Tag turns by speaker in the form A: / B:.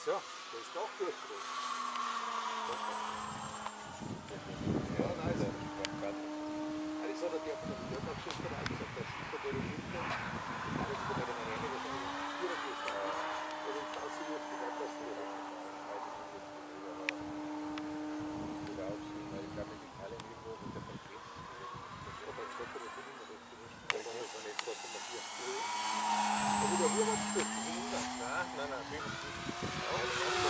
A: So, das ist doch durchfriert. Ja, nein, das also hat der von der Bürgerschaftsverein gesagt, dass ich bei der Winter, alles bei der Marine, was eigentlich direkt ist, und dann fahren sie durch die Katastrophe. Aber ich sage, das ist immer recht gewünscht. Da war es nicht 2,4. Also der Wurm hat es durch, das ist wundert.
B: Nein, nein, nein, Ah, no,
A: no, sí.